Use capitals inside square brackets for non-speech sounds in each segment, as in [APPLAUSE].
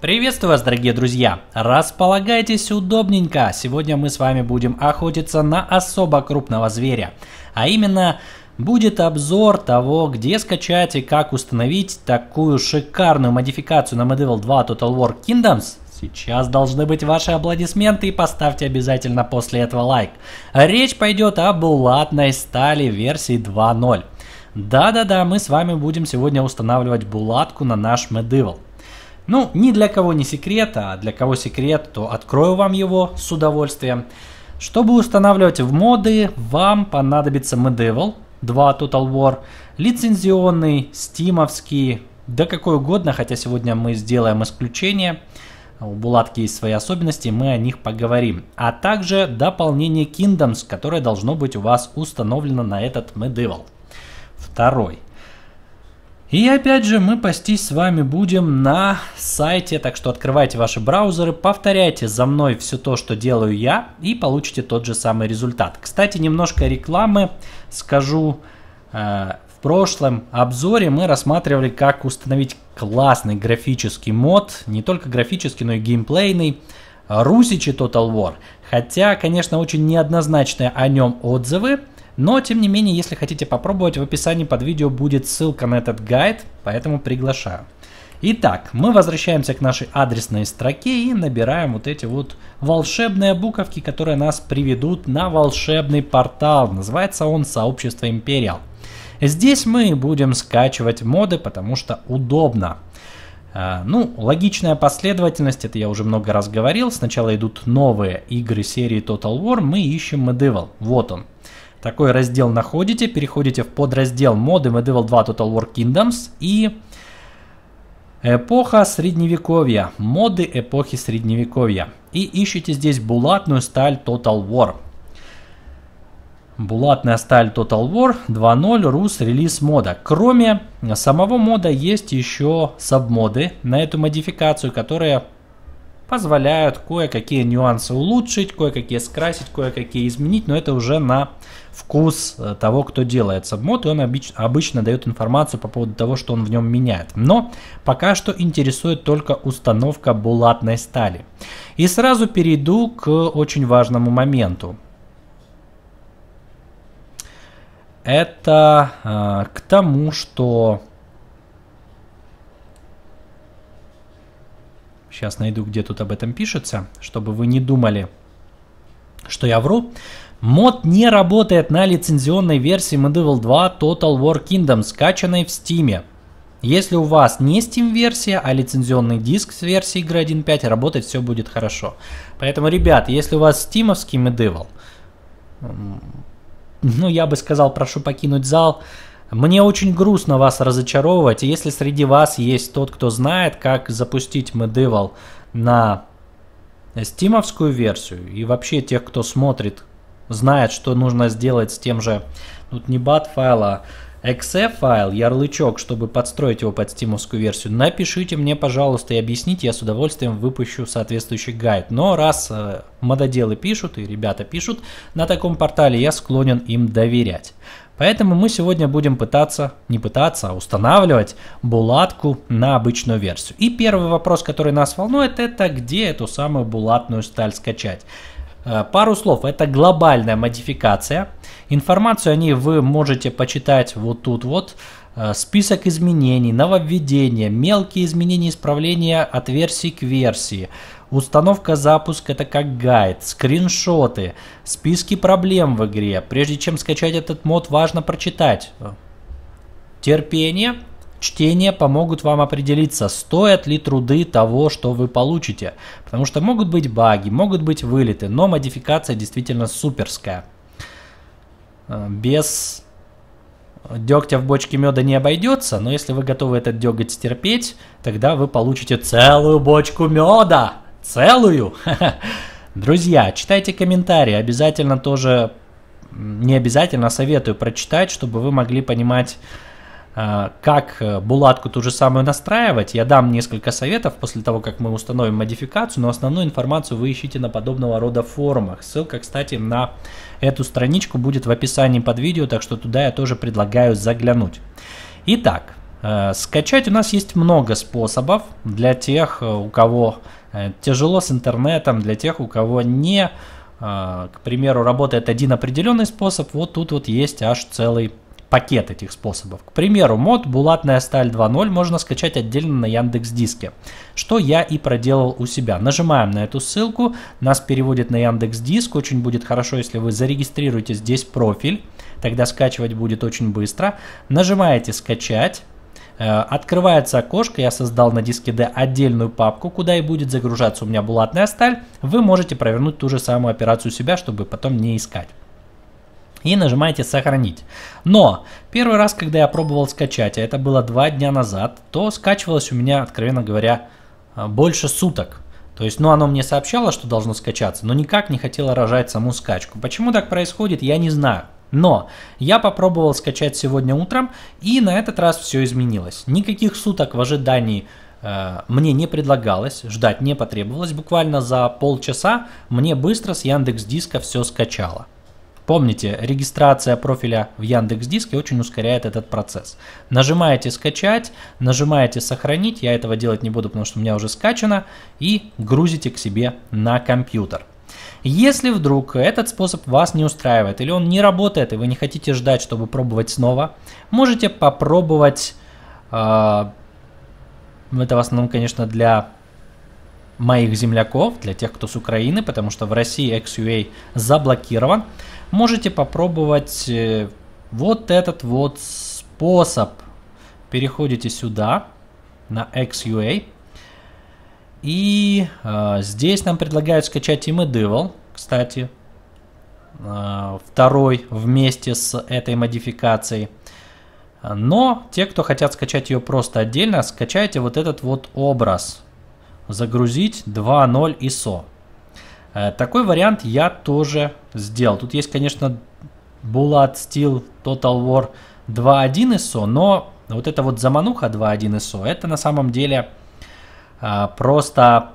Приветствую вас, дорогие друзья! Располагайтесь удобненько. Сегодня мы с вами будем охотиться на особо крупного зверя. А именно, будет обзор того, где скачать и как установить такую шикарную модификацию на Medieval 2 Total War Kingdoms. Сейчас должны быть ваши аплодисменты и поставьте обязательно после этого лайк. Речь пойдет о булатной стали версии 2.0. Да-да-да, мы с вами будем сегодня устанавливать булатку на наш Medieval. Ну, ни для кого не секрет, а для кого секрет, то открою вам его с удовольствием. Чтобы устанавливать в моды, вам понадобится Medieval 2 Total War, лицензионный, стимовский, да какой угодно, хотя сегодня мы сделаем исключение. У Булатки есть свои особенности, мы о них поговорим. А также дополнение Kingdoms, которое должно быть у вас установлено на этот Medieval. Второй. И опять же мы пастись с вами будем на сайте, так что открывайте ваши браузеры, повторяйте за мной все то, что делаю я, и получите тот же самый результат. Кстати, немножко рекламы скажу. Э, в прошлом обзоре мы рассматривали, как установить классный графический мод, не только графический, но и геймплейный, Русичи Total War. Хотя, конечно, очень неоднозначные о нем отзывы, но, тем не менее, если хотите попробовать, в описании под видео будет ссылка на этот гайд, поэтому приглашаю. Итак, мы возвращаемся к нашей адресной строке и набираем вот эти вот волшебные буковки, которые нас приведут на волшебный портал. Называется он «Сообщество Imperial». Здесь мы будем скачивать моды, потому что удобно. А, ну, логичная последовательность, это я уже много раз говорил. Сначала идут новые игры серии Total War, мы ищем Medieval. Вот он. Такой раздел находите, переходите в подраздел моды Medieval 2 Total War Kingdoms и эпоха средневековья, моды эпохи средневековья. И ищите здесь булатную сталь Total War. Булатная сталь Total War 2.0 Rus релиз мода. Кроме самого мода есть еще сабмоды на эту модификацию, которые позволяют кое-какие нюансы улучшить, кое-какие скрасить, кое-какие изменить, но это уже на вкус э, того, кто делает сабмод, и он обычно, обычно дает информацию по поводу того, что он в нем меняет. Но пока что интересует только установка булатной стали. И сразу перейду к очень важному моменту. Это э, к тому, что Сейчас найду, где тут об этом пишется, чтобы вы не думали, что я вру. Мод не работает на лицензионной версии Medieval 2 Total War Kingdom, скачанной в Steam. Если у вас не Steam версия, а лицензионный диск с версией игры 1.5, работать все будет хорошо. Поэтому, ребят, если у вас стимовский Medieval, ну, я бы сказал, прошу покинуть зал. Мне очень грустно вас разочаровывать. если среди вас есть тот, кто знает, как запустить Medieval на стимовскую версию, и вообще тех, кто смотрит, знает, что нужно сделать с тем же, тут не bat файл, а exe файл, ярлычок, чтобы подстроить его под стимовскую версию, напишите мне, пожалуйста, и объясните, я с удовольствием выпущу соответствующий гайд. Но раз э, мододелы пишут и ребята пишут на таком портале, я склонен им доверять. Поэтому мы сегодня будем пытаться, не пытаться, а устанавливать булатку на обычную версию. И первый вопрос, который нас волнует, это где эту самую булатную сталь скачать. Э, пару слов, это глобальная модификация. Информацию о ней вы можете почитать вот тут вот. Э, список изменений, нововведения, мелкие изменения исправления от версии к версии. Установка запуск это как гайд, скриншоты, списки проблем в игре. Прежде чем скачать этот мод, важно прочитать. Терпение, чтение помогут вам определиться, стоят ли труды того, что вы получите. Потому что могут быть баги, могут быть вылеты, но модификация действительно суперская. Э, без дегтя в бочке меда не обойдется, но если вы готовы этот деготь стерпеть, тогда вы получите целую бочку меда целую. [LAUGHS] Друзья, читайте комментарии, обязательно тоже, не обязательно, советую прочитать, чтобы вы могли понимать, а, как э, булатку ту же самую настраивать. Я дам несколько советов после того, как мы установим модификацию, но основную информацию вы ищите на подобного рода форумах. Ссылка, кстати, на эту страничку будет в описании под видео, так что туда я тоже предлагаю заглянуть. Итак, Э, скачать у нас есть много способов для тех, э, у кого тяжело с интернетом, для тех, у кого не, к примеру, работает один определенный способ. Вот тут вот есть аж целый пакет этих способов. К примеру, мод «Булатная сталь 2.0» можно скачать отдельно на Яндекс Диске, что я и проделал у себя. Нажимаем на эту ссылку, нас переводит на Яндекс Диск. Очень будет хорошо, если вы зарегистрируете здесь профиль, тогда скачивать будет очень быстро. Нажимаете «Скачать». Э, открывается окошко, я создал на диске D отдельную папку, куда и будет загружаться у меня булатная сталь. Вы можете провернуть ту же самую операцию себя, чтобы потом не искать. И нажимаете сохранить. Но первый раз, когда я пробовал скачать, а это было два дня назад, то скачивалось у меня, откровенно говоря, э, больше суток. То есть, ну, оно мне сообщало, что должно скачаться, но никак не хотело рожать саму скачку. Почему так происходит, я не знаю. Но я попробовал скачать сегодня утром, и на этот раз все изменилось. Никаких суток в ожидании э, мне не предлагалось, ждать не потребовалось. Буквально за полчаса мне быстро с Яндекс Диска все скачало. Помните, регистрация профиля в Яндекс Диске очень ускоряет этот процесс. Нажимаете скачать, нажимаете сохранить, я этого делать не буду, потому что у меня уже скачано, и грузите к себе на компьютер. Если вдруг этот способ вас не устраивает или он не работает и вы не хотите ждать, чтобы пробовать снова, можете попробовать, э, это в основном, конечно, для моих земляков, для тех, кто с Украины, потому что в России XUA заблокирован, можете попробовать э, вот этот вот способ. Переходите сюда, на XUA, и э, здесь нам предлагают скачать и Medieval, кстати, э, второй вместе с этой модификацией. Но те, кто хотят скачать ее просто отдельно, скачайте вот этот вот образ. Загрузить 2.0 ISO. Э, такой вариант я тоже сделал. Тут есть, конечно, Bulat Steel Total War 2.1 ISO, но вот эта вот замануха 2.1 ISO, это на самом деле а, просто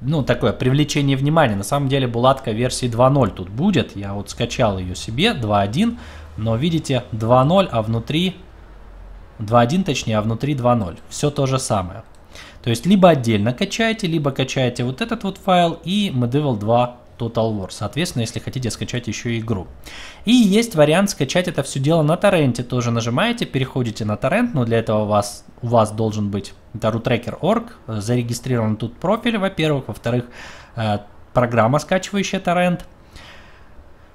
ну, такое привлечение внимания. На самом деле булатка версии 2.0 тут будет. Я вот скачал ее себе, 2.1, но видите 2.0, а внутри 2.1 точнее, а внутри 2.0. Все то же самое. То есть либо отдельно качаете, либо качаете вот этот вот файл и Medieval 2 Total War. Соответственно, если хотите скачать еще игру. И есть вариант скачать это все дело на торренте. Тоже нажимаете, переходите на торрент, но для этого у вас, у вас должен быть это RootTracker.org, зарегистрирован тут профиль, во-первых. Во-вторых, э, программа, скачивающая торрент.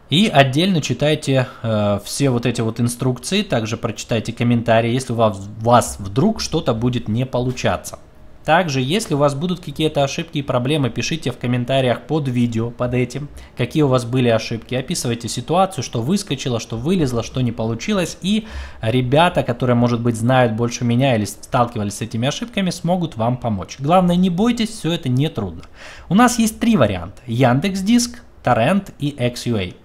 И отдельно читайте э, все вот эти вот инструкции, также прочитайте комментарии, если у вас, у вас вдруг что-то будет не получаться. Также, если у вас будут какие-то ошибки и проблемы, пишите в комментариях под видео, под этим, какие у вас были ошибки. Описывайте ситуацию, что выскочило, что вылезло, что не получилось. И ребята, которые, может быть, знают больше меня или сталкивались с этими ошибками, смогут вам помочь. Главное, не бойтесь, все это не трудно. У нас есть три варианта. Яндекс Диск, Torrent и XUA.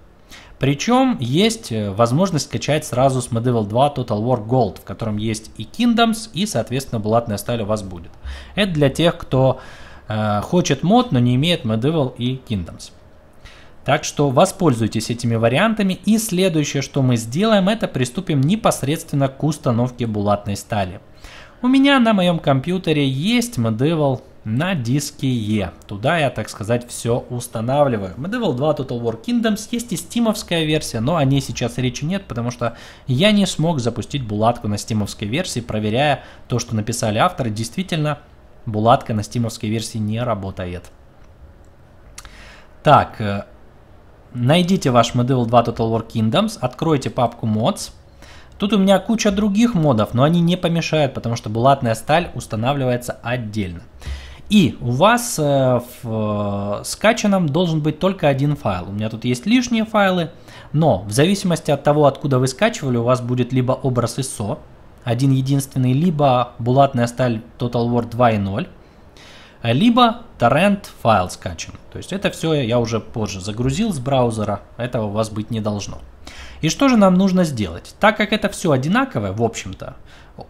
Причем есть э, возможность скачать сразу с Medieval 2 Total War Gold, в котором есть и Kingdoms, и, соответственно, булатная сталь у вас будет. Это для тех, кто э, хочет мод, но не имеет Medieval и Kingdoms. Так что воспользуйтесь этими вариантами. И следующее, что мы сделаем, это приступим непосредственно к установке булатной стали. У меня на моем компьютере есть Medieval на диске E. Туда я, так сказать, все устанавливаю. Medieval 2 Total War Kingdoms есть и стимовская версия, но о ней сейчас речи нет, потому что я не смог запустить булатку на стимовской версии, проверяя то, что написали авторы. Действительно, булатка на стимовской версии не работает. Так, э, найдите ваш Medieval 2 Total War Kingdoms, откройте папку Mods. Тут у меня куча других модов, но они не помешают, потому что булатная сталь устанавливается отдельно. И у вас э, в э, скачанном должен быть только один файл. У меня тут есть лишние файлы, но в зависимости от того, откуда вы скачивали, у вас будет либо образ ISO, один единственный, либо булатная сталь Total War 2.0, либо торрент файл скачан. То есть это все я уже позже загрузил с браузера, этого у вас быть не должно. И что же нам нужно сделать? Так как это все одинаковое, в общем-то,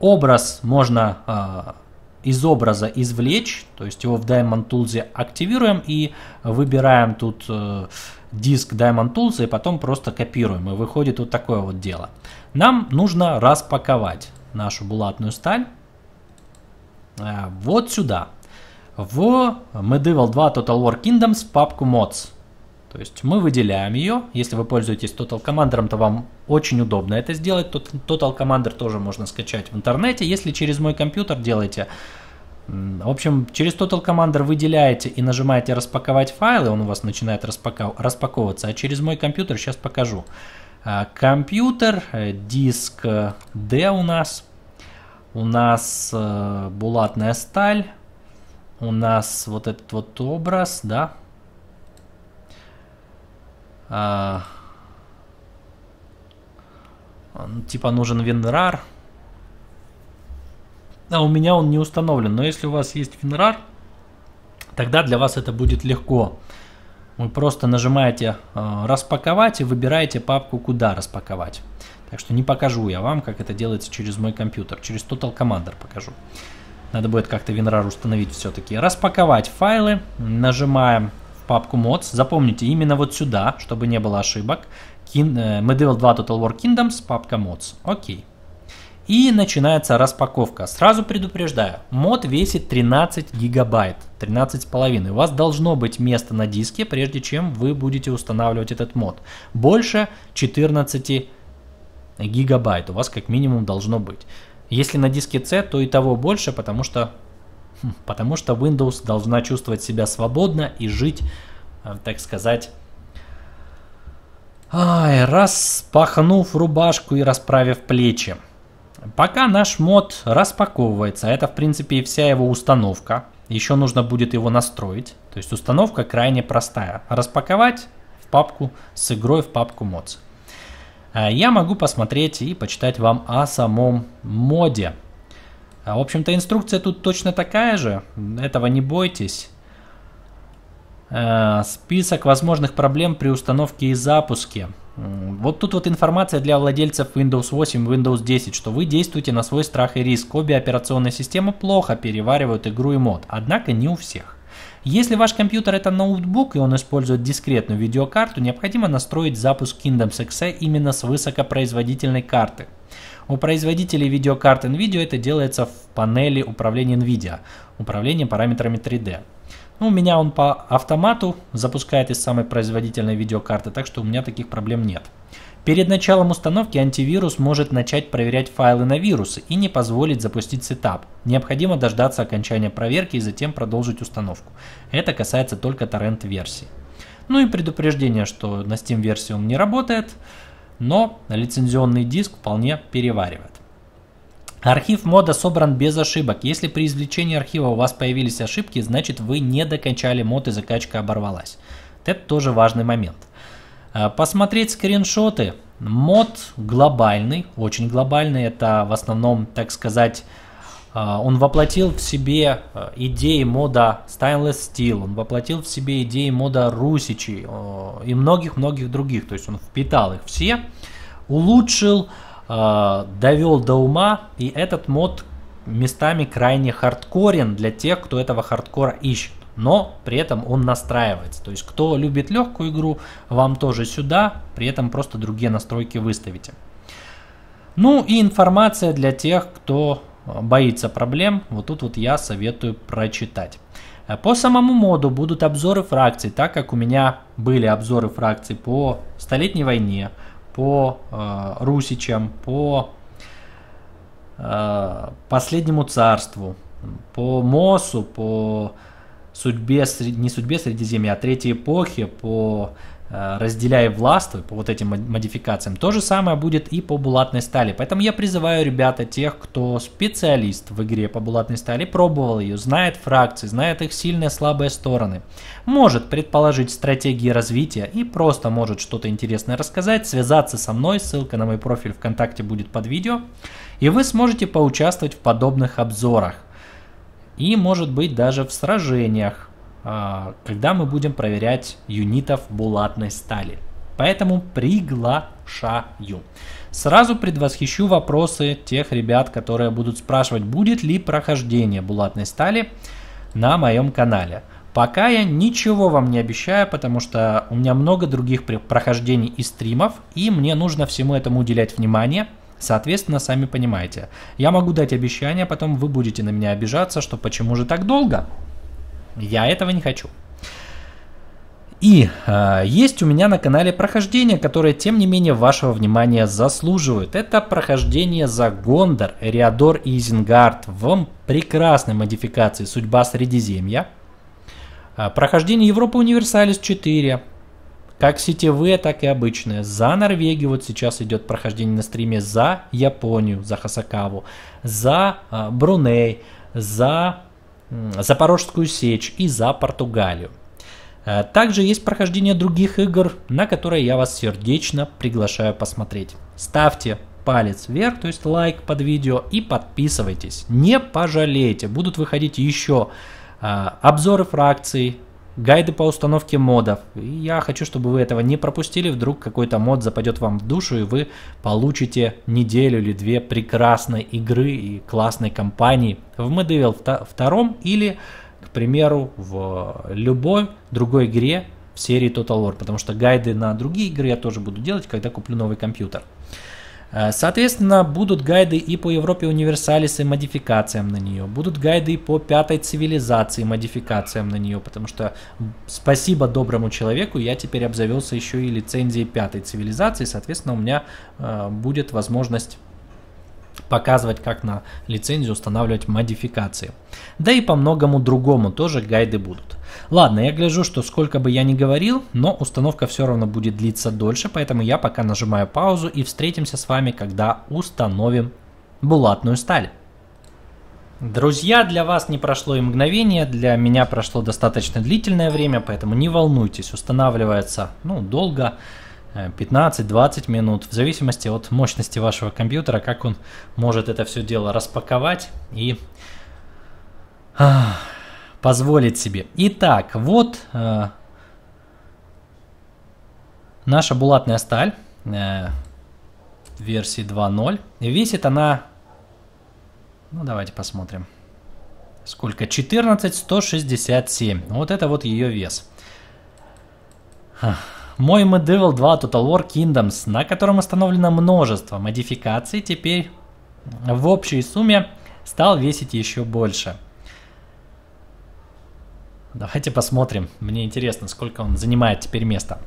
образ можно э, из образа извлечь, то есть его в Diamond Tools активируем и выбираем тут э, диск Diamond Tools и потом просто копируем. И выходит вот такое вот дело. Нам нужно распаковать. нашу булатную сталь э, вот сюда, в Medieval 2 Total War Kingdoms папку Mods. То есть мы выделяем ее. Если вы пользуетесь Total Commander, то вам очень удобно это сделать. Total Commander тоже можно скачать в интернете. Если через мой компьютер делаете, в общем, через Total Commander выделяете и нажимаете распаковать файлы, он у вас начинает распаков... распаковываться. А через мой компьютер сейчас покажу. А, компьютер, э, диск D у нас. У нас э, булатная сталь. У нас вот этот вот образ, да. А, типа нужен WinRAR. А у меня он не установлен. Но если у вас есть WinRAR, тогда для вас это будет легко. Вы просто нажимаете э, распаковать и выбираете папку, куда распаковать. Так что не покажу я вам, как это делается через мой компьютер. Через Total Commander покажу. Надо будет как-то WinRAR установить все-таки. Распаковать файлы. Нажимаем папку Mods. Запомните, именно вот сюда, чтобы не было ошибок. Kin э, Medieval 2 Total War Kingdoms, папка Mods. Окей. И начинается распаковка. Сразу предупреждаю, мод весит 13 гигабайт, 13,5. У вас должно быть место на диске, прежде чем вы будете устанавливать этот мод. Больше 14 гигабайт у вас как минимум должно быть. Если на диске C, то и того больше, потому что, [LAUGHS] потому что Windows должна чувствовать себя свободно и жить, э, так сказать, ай, распахнув рубашку и расправив плечи. Пока наш мод распаковывается, это в принципе и вся его установка. Еще нужно будет его настроить. То есть установка крайне простая. Распаковать в папку с игрой в папку mods. А, я могу посмотреть и почитать вам о самом моде. А, в общем-то, инструкция тут точно такая же, этого не бойтесь. А, список возможных проблем при установке и запуске. Вот тут вот информация для владельцев Windows 8 Windows 10, что вы действуете на свой страх и риск. Обе операционные системы плохо переваривают игру и мод, однако не у всех. Если ваш компьютер это ноутбук и он использует дискретную видеокарту, необходимо настроить запуск Kingdoms XE именно с высокопроизводительной карты. У производителей видеокарт NVIDIA это делается в панели управления NVIDIA, управление параметрами 3D. Ну, у меня он по автомату запускает из самой производительной видеокарты, так что у меня таких проблем нет. Перед началом установки антивирус может начать проверять файлы на вирусы и не позволить запустить сетап. Необходимо дождаться окончания проверки и затем продолжить установку. Это касается только торрент-версии. Ну и предупреждение, что на Steam версии он не работает, но лицензионный диск вполне переваривает. Архив мода собран без ошибок. Если при извлечении архива у вас появились ошибки, значит вы не докончали мод и закачка оборвалась. Это тоже важный момент. Э, посмотреть скриншоты. Мод глобальный, очень глобальный. Это в основном, так сказать, он воплотил в себе э, идеи мода Stainless Steel, он воплотил в себе идеи мода Русичи и многих-многих других. То есть он впитал их все, улучшил, довел до ума, и этот мод местами крайне хардкорен для тех, кто этого хардкора ищет но при этом он настраивается. То есть кто любит легкую игру, вам тоже сюда, при этом просто другие настройки выставите. Ну и информация для тех, кто боится проблем, вот тут вот я советую прочитать. По самому моду будут обзоры фракций, так как у меня были обзоры фракций по Столетней войне, по э, Русичам, по э, Последнему царству, по МОСу, по судьбе, не судьбе Средиземья, а третьей эпохи по разделяя властвы по вот этим модификациям. То же самое будет и по булатной стали. Поэтому я призываю ребята, тех, кто специалист в игре по булатной стали, пробовал ее, знает фракции, знает их сильные слабые стороны, может предположить стратегии развития и просто может что-то интересное рассказать, связаться со мной, ссылка на мой профиль ВКонтакте будет под видео, и вы сможете поучаствовать в подобных обзорах и может быть даже в сражениях, когда мы будем проверять юнитов булатной стали. Поэтому приглашаю. Сразу предвосхищу вопросы тех ребят, которые будут спрашивать, будет ли прохождение булатной стали на моем канале. Пока я ничего вам не обещаю, потому что у меня много других прохождений и стримов, и мне нужно всему этому уделять внимание – Соответственно, сами понимаете. Я могу дать обещание, потом вы будете на меня обижаться, что почему же так долго. Я этого не хочу. И э, есть у меня на канале прохождение, которое, тем не менее, вашего внимания заслуживает. Это прохождение за Гондор, Эриадор и Изенгард в прекрасной модификации «Судьба Средиземья». Э, прохождение Европа Универсалис 4. Как сетевые, так и обычные. За Норвегию вот сейчас идет прохождение на стриме. За Японию, за Хасакаву. За э, Бруней. За Запорожскую сечь и за Португалию. Э, также есть прохождение других игр, на которые я вас сердечно приглашаю посмотреть. Ставьте палец вверх, то есть лайк под видео и подписывайтесь. Не пожалеете, будут выходить еще э, обзоры фракций, гайды по установке модов. И я хочу, чтобы вы этого не пропустили, вдруг какой-то мод западет вам в душу и вы получите неделю или две прекрасной игры и классной компании в Medieval 2 или к примеру, в любой другой игре в серии Total War, потому что гайды на другие игры я тоже буду делать, когда куплю новый компьютер. Э, соответственно, будут гайды и по Европе Универсалис и модификациям на нее. Будут гайды и по пятой цивилизации модификациям на нее, потому что спасибо доброму человеку, я теперь обзавелся еще и лицензией пятой цивилизации, соответственно, у меня э, будет возможность показывать, как на лицензию устанавливать модификации. Да и по многому другому тоже гайды будут. Ладно, я гляжу, что сколько бы я ни говорил, но установка все равно будет длиться дольше, поэтому я пока нажимаю паузу и встретимся с вами, когда установим булатную сталь. Друзья, для вас не прошло и мгновение, для меня прошло достаточно длительное время, поэтому не волнуйтесь, устанавливается ну, долго. 15-20 минут, в зависимости от мощности вашего компьютера, как он может это все дело распаковать и а, позволить себе. Итак, вот э, наша булатная сталь э, версии 2.0. Весит она, ну давайте посмотрим, сколько, 14,167. Вот это вот ее вес. Мой Medieval 2 Total War Kingdoms, на котором установлено множество модификаций, теперь в общей сумме стал весить еще больше. Давайте посмотрим. Мне интересно, сколько он занимает теперь места.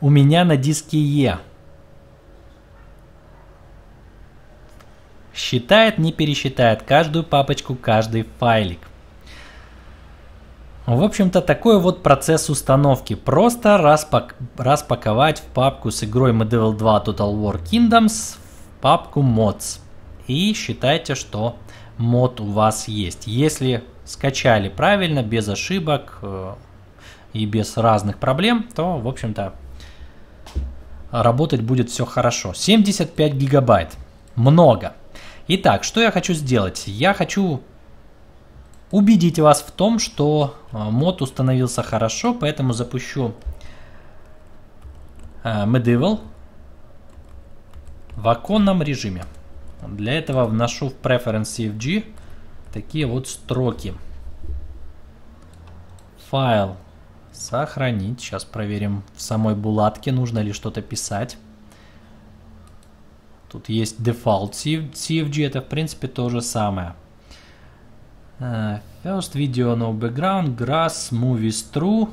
У меня на диске E. Считает, не пересчитает каждую папочку, каждый файлик. В общем-то, такой вот процесс установки. Просто распак распаковать в папку с игрой Medieval 2 Total War Kingdoms в папку mods. И считайте, что мод у вас есть. Если скачали правильно, без ошибок э, и без разных проблем, то, в общем-то, работать будет все хорошо. 75 гигабайт. Много. Итак, что я хочу сделать? Я хочу убедить вас в том, что э, мод установился хорошо, поэтому запущу э, Medieval в оконном режиме. Для этого вношу в Preference CFG такие вот строки. Файл сохранить. Сейчас проверим в самой булатке, нужно ли что-то писать. Тут есть Default CFG, это в принципе то же самое. Uh, first video no background, grass, movies true,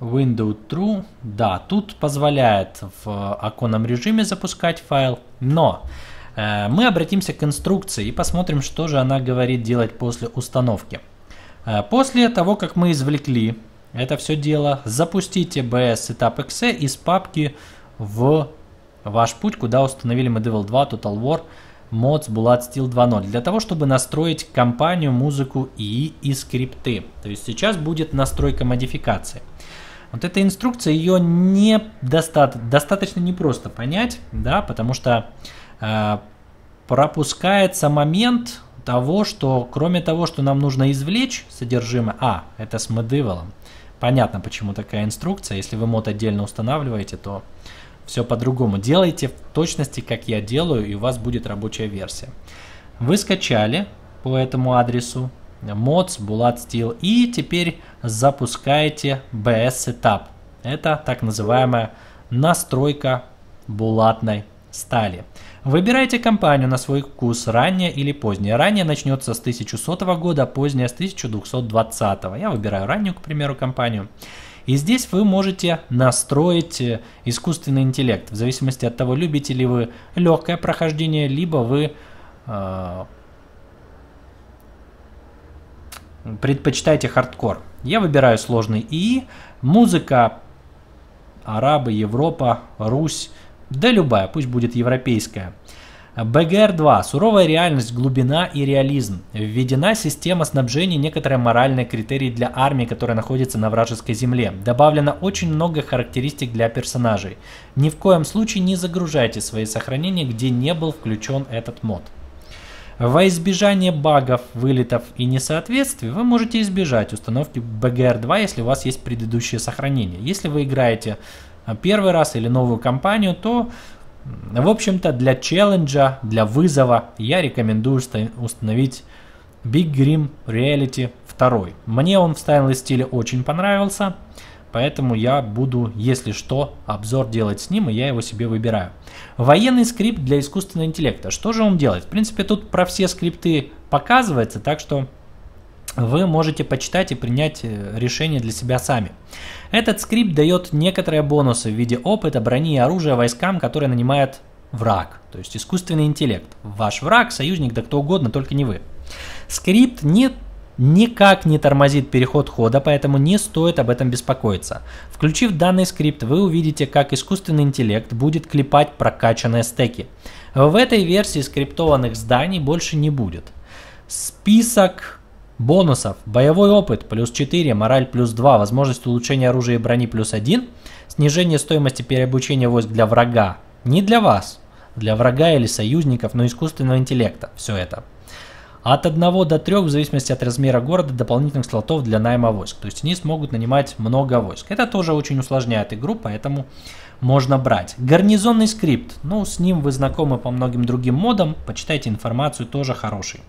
window true. Да, тут позволяет в оконном режиме запускать файл, но uh, мы обратимся к инструкции и посмотрим, что же она говорит делать после установки. Uh, после того, как мы извлекли это все дело, запустите BS Setup .exe из папки в ваш путь, куда установили Medieval 2 Total War Mods Bulat Steel 2.0 для того, чтобы настроить компанию, музыку и, и скрипты. То есть сейчас будет настройка модификации. Вот эта инструкция, ее не доста достаточно непросто понять, да, потому что э, пропускается момент того, что кроме того, что нам нужно извлечь содержимое, а, это с Medieval, понятно, почему такая инструкция, если вы мод отдельно устанавливаете, то все по-другому. Делайте в точности, как я делаю, и у вас будет рабочая версия. Вы скачали по этому адресу mods bulat steel и теперь запускаете bs setup. Это так называемая настройка булатной стали. Выбирайте компанию на свой вкус, ранее или позднее. Ранее начнется с 1100 года, позднее с 1220. Я выбираю раннюю, к примеру, компанию. И здесь вы можете настроить э, искусственный интеллект, в зависимости от того, любите ли вы легкое прохождение, либо вы э, предпочитаете хардкор. Я выбираю сложный ИИ, музыка, арабы, Европа, Русь, да любая, пусть будет европейская. БГР-2. Суровая реальность, глубина и реализм. Введена система снабжения некоторые моральные критерии для армии, которая находится на вражеской земле. Добавлено очень много характеристик для персонажей. Ни в коем случае не загружайте свои сохранения, где не был включен этот мод. Во избежание багов, вылетов и несоответствий вы можете избежать установки BGR2, если у вас есть предыдущее сохранение. Если вы играете первый раз или новую кампанию, то в общем-то, для челленджа, для вызова я рекомендую установить Big Grim Reality 2. Мне он в стайле стиле очень понравился, поэтому я буду, если что, обзор делать с ним, и я его себе выбираю. Военный скрипт для искусственного интеллекта. Что же он делает? В принципе, тут про все скрипты показывается, так что вы можете почитать и принять э, решение для себя сами. Этот скрипт дает некоторые бонусы в виде опыта, брони и оружия войскам, которые нанимает враг, то есть искусственный интеллект. Ваш враг, союзник, да кто угодно, только не вы. Скрипт не, никак не тормозит переход хода, поэтому не стоит об этом беспокоиться. Включив данный скрипт, вы увидите, как искусственный интеллект будет клепать прокачанные стеки. В этой версии скриптованных зданий больше не будет. Список Бонусов. Боевой опыт плюс 4, мораль плюс 2, возможность улучшения оружия и брони плюс 1, снижение стоимости переобучения войск для врага. Не для вас, для врага или союзников, но искусственного интеллекта. Все это. От 1 до 3, в зависимости от размера города, дополнительных слотов для найма войск. То есть они смогут нанимать много войск. Это тоже очень усложняет игру, поэтому можно брать. Гарнизонный скрипт. Ну, с ним вы знакомы по многим другим модам. Почитайте информацию, тоже хороший.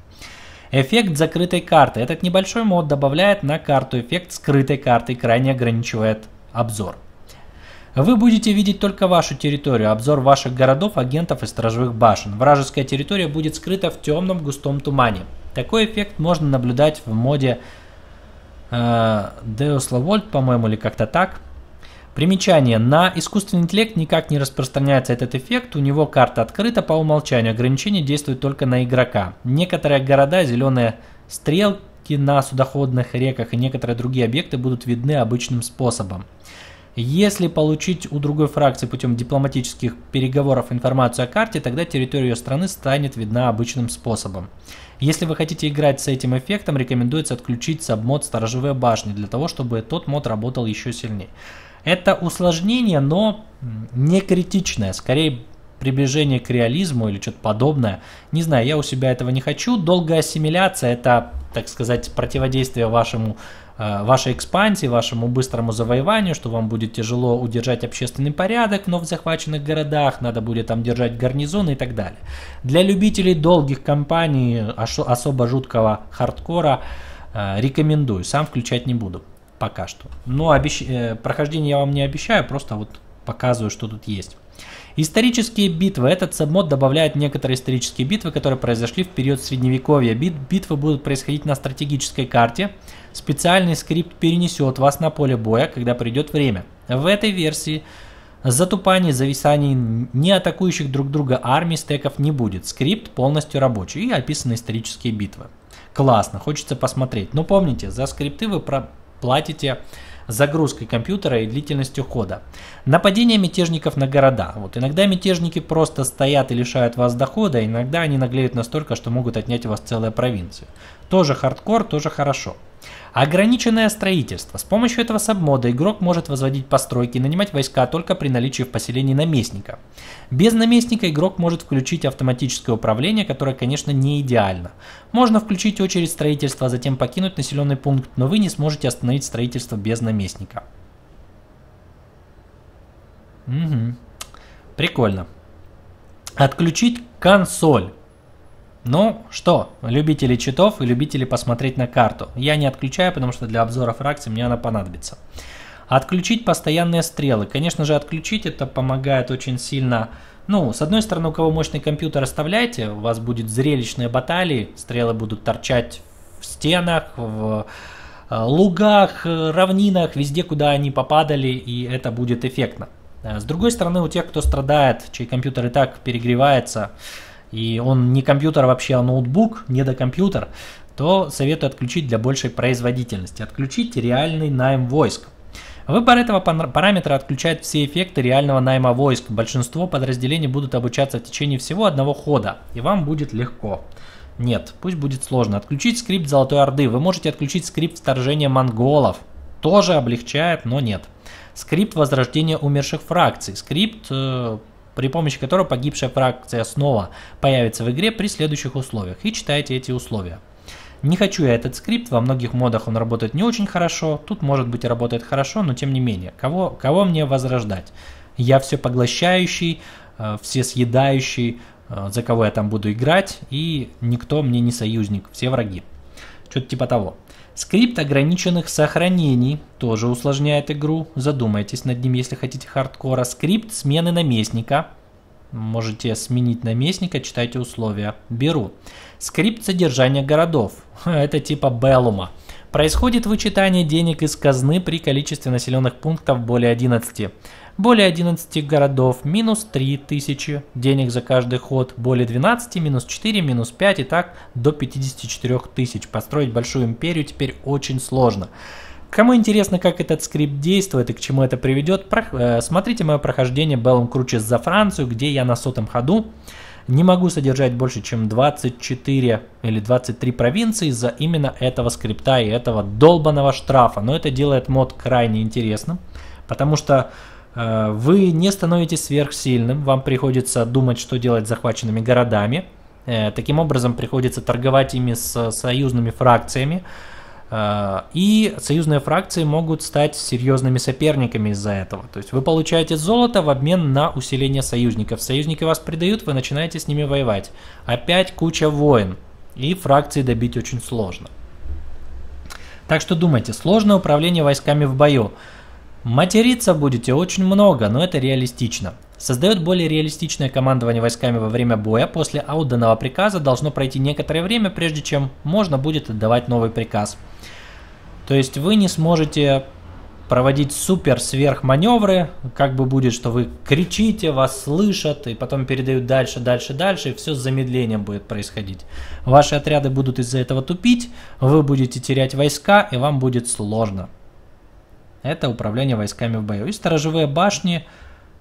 Эффект закрытой карты. Этот небольшой мод добавляет на карту эффект скрытой карты крайне ограничивает обзор. Вы будете видеть только вашу территорию, обзор ваших городов, агентов и сторожевых башен. Вражеская территория будет скрыта в темном густом тумане. Такой эффект можно наблюдать в моде э, Deus La по-моему, или как-то так. Примечание. На искусственный интеллект никак не распространяется этот эффект, у него карта открыта по умолчанию, ограничение действует только на игрока. Некоторые города, зеленые стрелки на судоходных реках и некоторые другие объекты будут видны обычным способом. Если получить у другой фракции путем дипломатических переговоров информацию о карте, тогда территория ее страны станет видна обычным способом. Если вы хотите играть с этим эффектом, рекомендуется отключить сабмод сторожевые башни, для того, чтобы тот мод работал еще сильнее. Это усложнение, но не критичное, скорее приближение к реализму или что-то подобное. Не знаю, я у себя этого не хочу. Долгая ассимиляция это, так сказать, противодействие вашему, э, вашей экспансии, вашему быстрому завоеванию, что вам будет тяжело удержать общественный порядок, но в захваченных городах надо будет там держать гарнизоны и так далее. Для любителей долгих кампаний, особо жуткого хардкора, э, рекомендую, сам включать не буду пока что. Но обещ... Э, прохождение я вам не обещаю, просто вот показываю, что тут есть. Исторические битвы. Этот сабмод добавляет некоторые исторические битвы, которые произошли в период Средневековья. Бит, битвы будут происходить на стратегической карте. Специальный скрипт перенесет вас на поле боя, когда придет время. В этой версии затупаний, зависаний, не атакующих друг друга армий, стеков не будет. Скрипт полностью рабочий и описаны исторические битвы. Классно, хочется посмотреть. Но помните, за скрипты вы про платите загрузкой компьютера и длительностью хода. Нападение мятежников на города. Вот иногда мятежники просто стоят и лишают вас дохода, иногда они наглеют настолько, что могут отнять у вас целую провинцию. Тоже хардкор, тоже хорошо. Ограниченное строительство. С помощью этого сабмода игрок может возводить постройки и нанимать войска только при наличии в поселении наместника. Без наместника игрок может включить автоматическое управление, которое, конечно, не идеально. Можно включить очередь строительства, а затем покинуть населенный пункт, но вы не сможете остановить строительство без наместника. Угу. Прикольно. Отключить консоль. Ну что, любители читов и любители посмотреть на карту. Я не отключаю, потому что для обзора фракций мне она понадобится. Отключить постоянные стрелы. Конечно же, отключить это помогает очень сильно. Ну, с одной стороны, у кого мощный компьютер, оставляйте, у вас будет зрелищные баталии, стрелы будут торчать в стенах, в э, лугах, равнинах, везде, куда они попадали, и это будет эффектно. С другой стороны, у тех, кто страдает, чей компьютер и так перегревается, и он не компьютер вообще, а ноутбук, не до компьютер, то советую отключить для большей производительности. Отключить реальный найм войск. Выбор этого параметра отключает все эффекты реального найма войск. Большинство подразделений будут обучаться в течение всего одного хода, и вам будет легко. Нет, пусть будет сложно. Отключить скрипт Золотой Орды. Вы можете отключить скрипт вторжения монголов. Тоже облегчает, но нет. Скрипт возрождения умерших фракций. Скрипт э, при помощи которого погибшая фракция снова появится в игре при следующих условиях. И читайте эти условия. Не хочу я этот скрипт, во многих модах он работает не очень хорошо, тут может быть работает хорошо, но тем не менее, кого, кого мне возрождать? Я все поглощающий, э, все съедающий, э, за кого я там буду играть, и никто мне не союзник, все враги. Что-то типа того. Скрипт ограниченных сохранений тоже усложняет игру. Задумайтесь над ним, если хотите хардкора. Скрипт смены наместника. Можете сменить наместника, читайте условия. Беру. Скрипт содержания городов. [LAUGHS] Это типа Беллума. Происходит вычитание денег из казны при количестве населенных пунктов более 11 более 11 городов, минус 3000 денег за каждый ход, более 12, минус 4, минус 5 и так до 54 тысяч. Построить большую империю теперь очень сложно. Кому интересно, как этот скрипт действует и к чему это приведет, э, смотрите мое прохождение Беллом Кручес за Францию, где я на сотом ходу не могу содержать больше, чем 24 или 23 провинции из-за именно этого скрипта и этого долбанного штрафа. Но это делает мод крайне интересным, потому что Э, вы не становитесь сверхсильным, вам приходится думать, что делать с захваченными городами. Э, таким образом, приходится торговать ими с союзными фракциями. Э, и союзные фракции могут стать серьезными соперниками из-за этого. То есть вы получаете золото в обмен на усиление союзников. Союзники вас предают, вы начинаете с ними воевать. Опять куча войн. И фракции добить очень сложно. Так что думайте, сложное управление войсками в бою. Материться будете очень много, но это реалистично. Создает более реалистичное командование войсками во время боя. После отданного приказа должно пройти некоторое время, прежде чем можно будет отдавать новый приказ. То есть вы не сможете проводить супер сверх маневры, как бы будет, что вы кричите, вас слышат, и потом передают дальше, дальше, дальше, и все с замедлением будет происходить. Ваши отряды будут из-за этого тупить, вы будете терять войска, и вам будет сложно. Это управление войсками в бою. И сторожевые башни,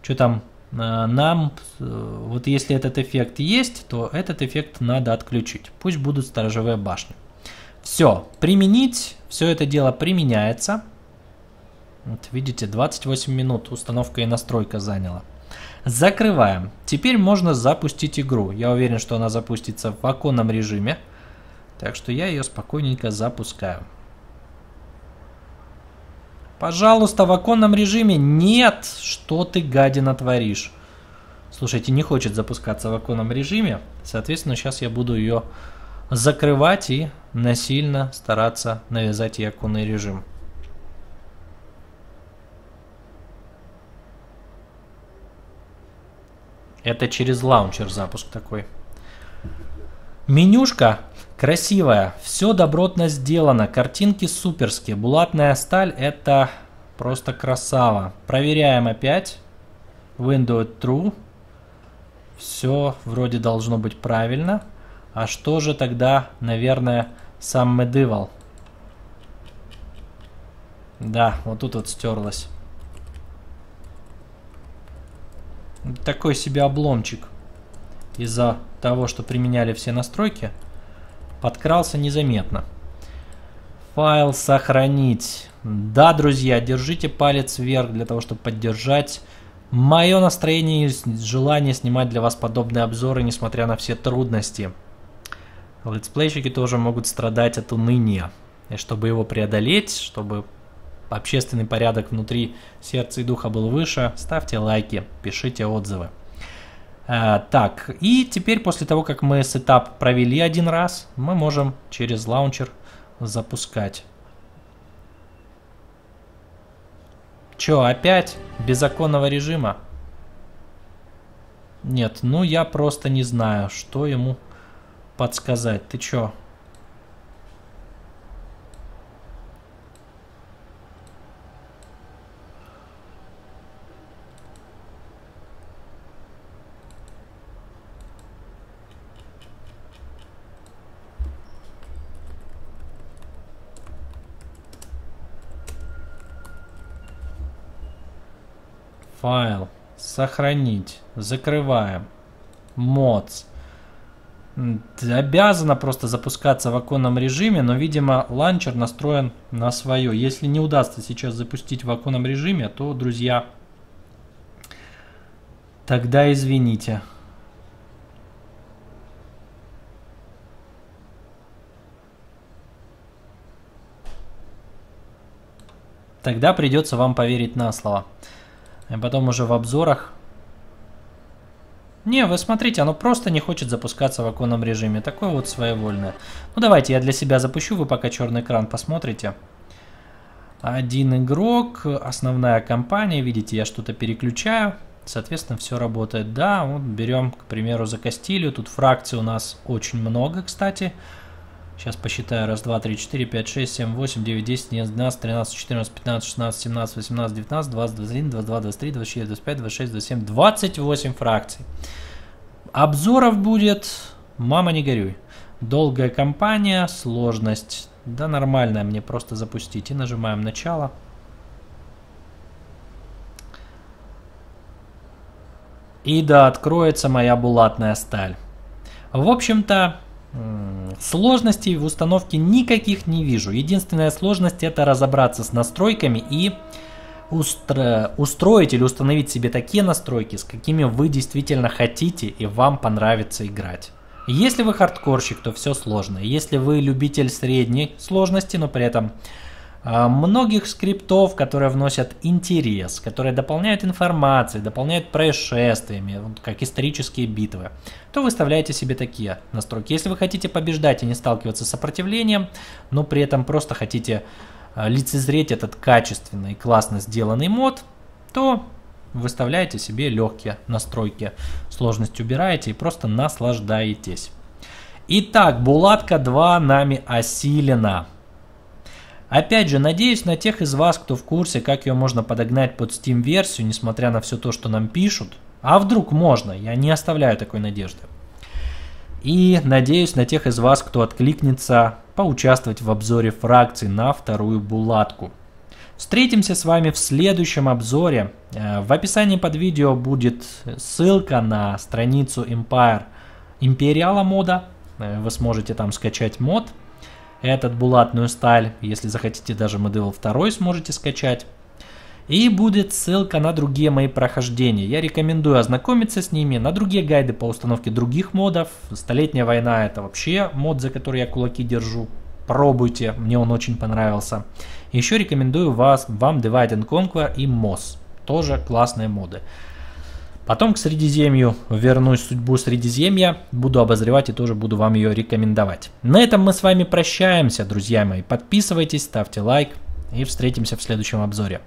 что там, нам, э, вот если этот эффект есть, то этот эффект надо отключить. Пусть будут сторожевые башни. Все, применить, все это дело применяется. Вот видите, 28 минут установка и настройка заняла. Закрываем. Теперь можно запустить игру. Я уверен, что она запустится в оконном режиме. Так что я ее спокойненько запускаю. Пожалуйста, в оконном режиме. Нет, что ты, гадина, творишь. Слушайте, не хочет запускаться в оконном режиме. Соответственно, сейчас я буду ее закрывать и насильно стараться навязать ей оконный режим. Это через лаунчер запуск такой. Менюшка Красивая, все добротно сделано, картинки суперские. Булатная сталь это просто красава. Проверяем опять. Window True. Все вроде должно быть правильно. А что же тогда, наверное, сам Medieval? Да, вот тут вот стерлось. Такой себе обломчик. Из-за того, что применяли все настройки. Подкрался незаметно. Файл сохранить. Да, друзья, держите палец вверх для того, чтобы поддержать мое настроение и желание снимать для вас подобные обзоры, несмотря на все трудности. Летсплейщики тоже могут страдать от уныния. И чтобы его преодолеть, чтобы общественный порядок внутри сердца и духа был выше, ставьте лайки, пишите отзывы. Э, так, и теперь после того, как мы setup провели один раз, мы можем через лаунчер запускать. Чё, опять без законного режима? Нет, ну я просто не знаю, что ему подсказать. Ты чё? Файл. Сохранить. Закрываем. Mods. Обязана просто запускаться в оконном режиме, но, видимо, ланчер настроен на свое. Если не удастся сейчас запустить в оконном режиме, то, друзья, тогда извините. Тогда придется вам поверить на слово. И потом уже в обзорах. Не, вы смотрите, оно просто не хочет запускаться в оконном режиме. Такое вот своевольное. Ну давайте я для себя запущу, вы пока черный экран посмотрите. Один игрок, основная компания, видите, я что-то переключаю. Соответственно, все работает. Да, вот берем, к примеру, за Кастилью. Тут фракций у нас очень много, кстати. Сейчас посчитаю. Раз, два, три, четыре, пять, шесть, семь, восемь, девять, десять, одиннадцать, двенадцать, тринадцать, четырнадцать, пятнадцать, шестнадцать, семнадцать, восемнадцать, девятнадцать, двадцать, двадцать один, двадцать два, двадцать три, двадцать четыре, двадцать пять, двадцать шесть, двадцать семь, двадцать восемь фракций. Обзоров будет, мама не горюй. Долгая кампания, сложность. Да нормальная, мне просто запустить. И нажимаем начало. И да, откроется моя булатная сталь. В общем-то, Сложностей в установке никаких не вижу. Единственная сложность это разобраться с настройками и устро... устроить или установить себе такие настройки, с какими вы действительно хотите и вам понравится играть. Если вы хардкорщик, то все сложно. Если вы любитель средней сложности, но при этом многих скриптов, которые вносят интерес, которые дополняют информацией, дополняют происшествиями, как исторические битвы, то выставляете себе такие настройки. Если вы хотите побеждать и не сталкиваться с сопротивлением, но при этом просто хотите а, лицезреть этот качественный, классно сделанный мод, то выставляете себе легкие настройки. Сложность убираете и просто наслаждаетесь. Итак, Булатка 2 нами осилена. Опять же, надеюсь на тех из вас, кто в курсе, как ее можно подогнать под Steam версию, несмотря на все то, что нам пишут. А вдруг можно? Я не оставляю такой надежды. И надеюсь на тех из вас, кто откликнется поучаствовать в обзоре фракций на вторую булатку. Встретимся с вами в следующем обзоре. Э, в описании под видео будет ссылка на страницу Empire Империала мода. Э, вы сможете там скачать мод этот булатную сталь. Если захотите, даже Medieval 2 сможете скачать. И будет ссылка на другие мои прохождения. Я рекомендую ознакомиться с ними, на другие гайды по установке других модов. Столетняя война это вообще мод, за который я кулаки держу. Пробуйте, мне он очень понравился. Еще рекомендую вас, вам Divide and Conquer и MOS. Тоже классные моды. Потом к Средиземью вернусь судьбу Средиземья, буду обозревать и тоже буду вам ее рекомендовать. На этом мы с вами прощаемся, друзья мои. Подписывайтесь, ставьте лайк и встретимся в следующем обзоре.